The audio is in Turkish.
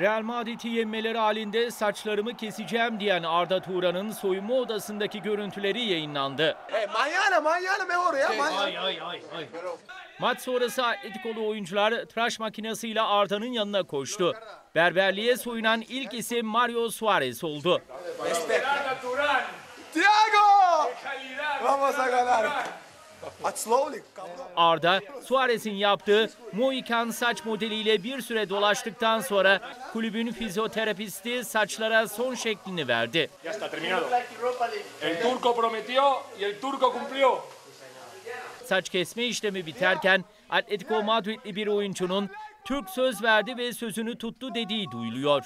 Real Madrid'i yenmeleri halinde saçlarımı keseceğim diyen Arda Turan'ın soyunma odasındaki görüntüleri yayınlandı. Eh, mañana, mañana mejor, ya. mañana. Maç sonrası Atletikolu oyuncular tıraş makinesiyle Arda'nın yanına koştu. Berberliğe soyunan ilk isim Mario Suarez oldu. Thiago! Vamos a ganar. Arda, Suarez'in yaptığı Moikan saç modeliyle bir süre dolaştıktan sonra kulübün fizyoterapisti saçlara son şeklini verdi. Saç kesme işlemi biterken Atletico Madrid'li bir oyuncunun Türk söz verdi ve sözünü tuttu dediği duyuluyor.